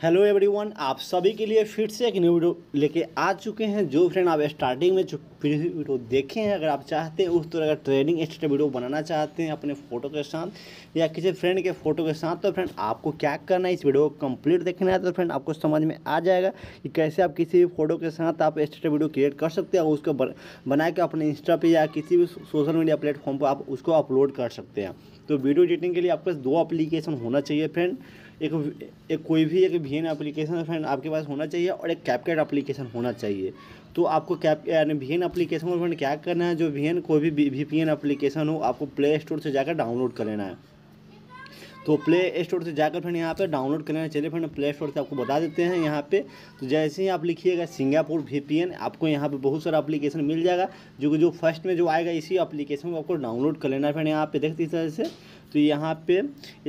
Hello everyone आप सभी के लिए फिर से एक न्यू वीडियो लेके आ चुके हैं। जो फ्रेंड आप स्टार्टिंग में जो वीडियो देखे हैं, अगर आप चाहते हैं, उस तरह का ट्रेनिंग एक्स्ट्रा वीडियो बनाना चाहते हैं अपने फ़ोटो के साथ या किसी फ्रेंड के फ़ोटो के साथ तो फ्रेंड आपको क्या करना है? इस वीडियो को कंप्लीट देखना है तो फ्रेंड आपको समझ में आ जाएगा कि कैसे आप किसी भी फ़ोटो के साथ आप एक्स्ट्रा वीडियो क्रिएट कर सकते हैं और उसको बना के अपने इंस्टा पर या किसी भी सोशल मीडिया प्लेटफॉर्म पर आप उसको अपलोड कर सकते हैं। तो वीडियो एडिटिंग के लिए आपके पास दो एप्लीकेशन होना चाहिए फ्रेंड एक एक कोई भी एक वी एन एप्लीकेशन फ्रेंड आपके पास होना चाहिए और एक कैपकेट एप्लीकेशन होना चाहिए। तो आपको कैप यानी वी एन एप्लीकेशन फ्रेंड क्या करना है? जो वी एन कोई भी वी पी एन एप्लीकेशन हो, आपको प्ले स्टोर से जाकर डाउनलोड कर लेना है। तो प्ले स्टोर से जाकर फ्रेंड यहाँ पे डाउनलोड कर लेना चलिए फ्रेंड प्ले स्टोर से आपको बता देते हैं यहाँ पे। तो जैसे ही आप लिखिएगा सिंगापुर वीपीएन आपको यहाँ पे बहुत सारा एप्लीकेशन मिल जाएगा। जो कि जो फ़र्स्ट में जो आएगा, इसी एप्लीकेशन को आपको डाउनलोड कर लेना है। फ्रेंड यहाँ पे देखते इस तरह से। तो यहाँ पे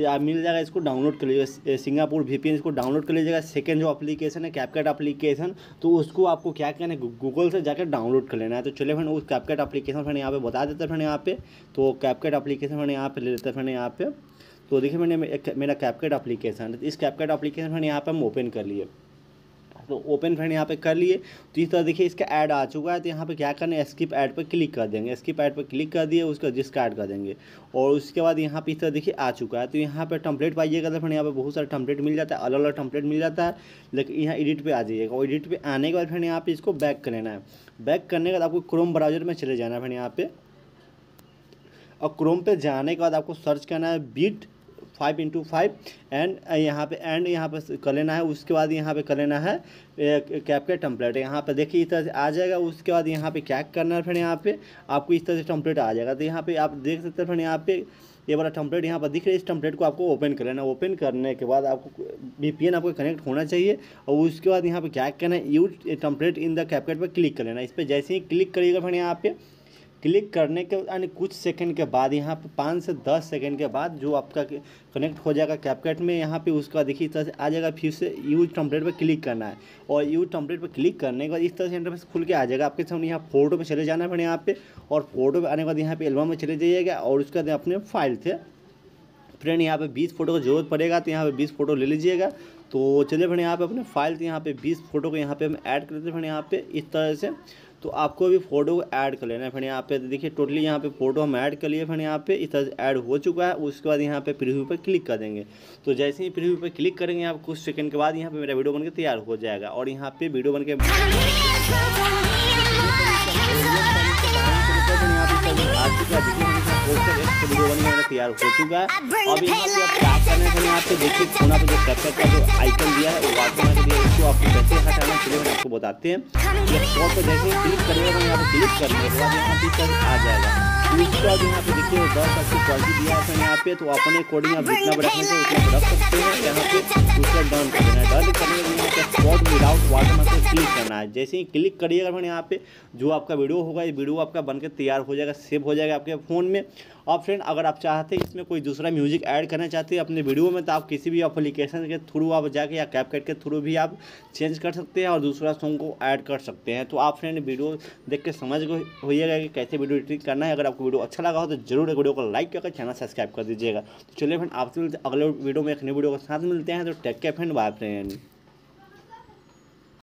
आप मिल जाएगा इसको डाउनलोड कर लीजिएगा। सिंगापुर वीपीएन इसको डाउनलोड कर लीजिएगा। सेकेंड जो एप्लीकेशन है कैपकेट एप्लीकेशन तो उसको आपको क्या करना है? गूगल से जाकर डाउनलोड कर लेना है। तो चलिए फ्रेंड उस कैपकेट एप्लीकेशन फ्रेंड यहाँ पे बता देते हैं फ्रेंड यहाँ पे। तो कैपकेट एप्लीकेशन फ्रेंड यहाँ पे ले लेते हैं फ्रेंड यहाँ पे। तो देखिए मैंने मेरा कैपकेट एप्लीकेशन इस कैपकेट एप्लीकेशन फ्रेंड यहाँ पर हम ओपन कर लिए। तो ओपन फ्रेंड यहाँ पे कर लिए। तो इस तरह देखिए इसका ऐड आ चुका है। तो यहाँ पे क्या करना है? स्किप ऐड पर क्लिक कर देंगे। स्किप ऐड पर क्लिक कर दिए, उसका जिसका ऐड कर देंगे। और उसके बाद यहाँ पे इस तरह देखिए आ चुका है। तो यहाँ पे टम्पलेट पाइएगा तो फ्रेंड यहाँ पे बहुत सारे टम्पलेट मिल जाता है। अलग अलग टम्पलेट मिल जाता है। लेकिन यहाँ एडिट पर आ जाइएगा। और एडिट पर आने के बाद फ्रेंड यहाँ पे इसको बैक कर लेना है। बैक करने के बाद आपको क्रोम ब्राउज़र में चले जाना है फ्रेंड यहाँ पे। और क्रोम पर जाने के बाद आपको सर्च करना है beat five into five and यहाँ पे एंड यहाँ पे कर लेना है, उसके बाद यहाँ पे कर लेना है कैप के टम्पलेट यहाँ पे देखिए, इस तरह से आ जाएगा, उसके बाद यहाँ पे क्या करना है फिर यहाँ पे, आपको इस तरह से टम्पलेट आ जाएगा। तो यहाँ पे आप देख सकते हैं फिर यहाँ पे ये वाला टम्पलेट यहाँ पर दिख रहा है। इस टम्पलेट को आपको ओपन कर लेना ओपन करने के बाद आपको वी आपको कनेक्ट होना चाहिए, और उसके बाद यहाँ पे क्या करना है use template in the CapCut पर क्लिक कर लेना इस पर जैसे ही क्लिक करिएगा फिर यहाँ पे क्लिक करने के, यानी कुछ सेकंड के बाद, यहाँ पे पाँच से दस सेकंड के बाद जो आपका कनेक्ट हो जाएगा कैपकट में, यहाँ पे उसका देखिए इस तरह से आ जाएगा, फिर से यूज़ टम्पलेट पर क्लिक करना है। और यूज़ टम्पलेट पर क्लिक करने के बाद इस तरह से इंटरफेस खुल के आ जाएगा आपके सामने। यहाँ फ़ोटो पर चले जाना है यहाँ पे, और फ़ोटो पर आने के बाद यहाँ पे एल्बम में चले जाइएगा, और उसके बाद अपने फ़ाइल थे फ्रेंड यहाँ पे बीस फ़ोटो की ज़रूरत पड़ेगा तो यहाँ पे बीस फ़ोटो ले लीजिएगा। तो चलिए फ्रेंड यहाँ पे अपने फ़ाइल थे यहाँ पे बीस फ़ोटो को यहाँ पे हम ऐड कर देते हैं यहाँ पे इस तरह से तो आपको भी फ़ोटो को ऐड कर लेना है फिर यहाँ पे तो देखिए टोटली यहाँ पे फ़ोटो हम ऐड कर लिए फिर यहाँ पे इस तरह से ऐड हो चुका है उसके बाद यहाँ पे प्रीव्यू पे क्लिक कर देंगे तो जैसे ही प्रीव्यू पे क्लिक करेंगे आप कुछ सेकंड के बाद यहाँ पे मेरा वीडियो बनकर तैयार हो जाएगा और यहाँ पे वीडियो बन के तैयार हो चुका है अब यहाँ पे आप क्या करना है यहाँ पे देखिए कोना पे जो कैप्चर का जो आइकन दिया है वो वाटना के लिए उसको आपको कैसे हटाना चलिए आपको बताते हैं ये फ़ोन पे जैसे क्लिक करेगा तो यहाँ पे क्लिक करने के बाद यहाँ पे आ जाएगा उसके बाद यहाँ पे देखिए दस अच्छी क्वालिटी दिया है यहाँ पे तो अपने अकॉर्डिंग आप जितना बड़ा रखना चाहिए उतना रख सकते हैं यहाँ पे उसका डन कर देना डन करने के लिए स्पॉट विदाउट वाटर क्लिक करना है। जैसे ही क्लिक करिएगा मैंने यहाँ पे जो आपका वीडियो होगा ये वीडियो आपका बनकर तैयार हो जाएगा सेव हो जाएगा आपके फ़ोन में। और फ्रेंड अगर आप चाहते हैं इसमें कोई दूसरा म्यूज़िक ऐड करना चाहते हैं अपने वीडियो में तो आप किसी भी एप्लीकेशन के थ्रू आप जाके या कैपकट के थ्रू भी आप चेंज कर सकते हैं और दूसरा सॉन्ग को ऐड कर सकते हैं। तो आप फ्रेंड वीडियो देख के समझ होइएगा कि कैसे वीडियो एडिटिंग करना है। अगर आपको वीडियो अच्छा लगा हो तो ज़रूर वीडियो को लाइक करके चैनल सब्सक्राइब कर दीजिएगा। तो चलिए फ्रेंड आपसे मिलते अगले वीडियो में एक नई वीडियो के साथ मिलते हैं। तो टेक के फ्रेंड बाय फ्रेंड